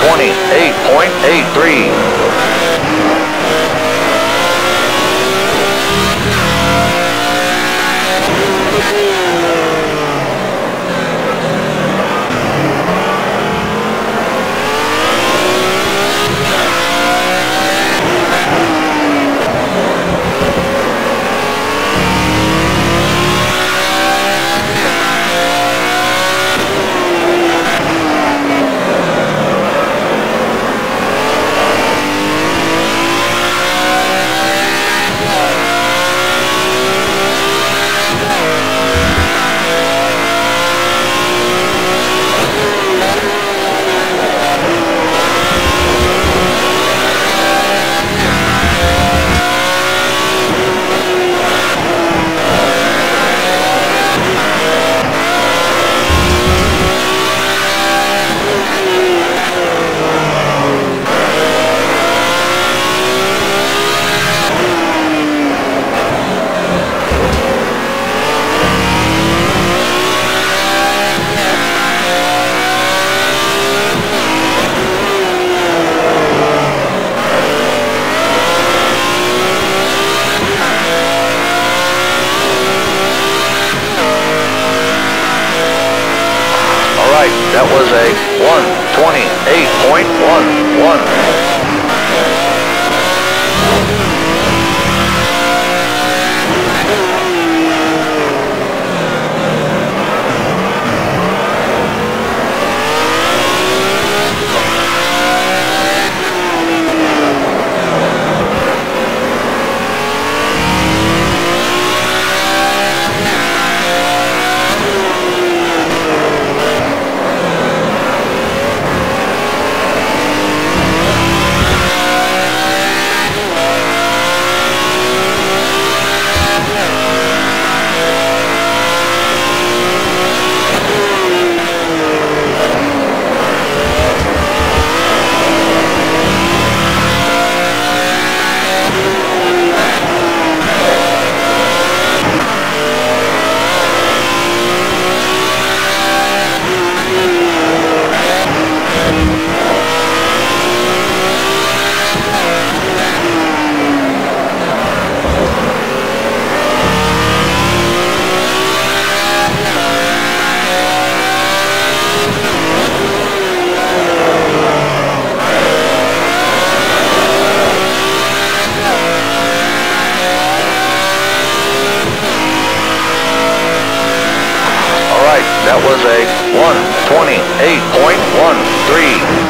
28.83. that was a 128.11. that was a 128.13.